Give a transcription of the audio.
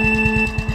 Música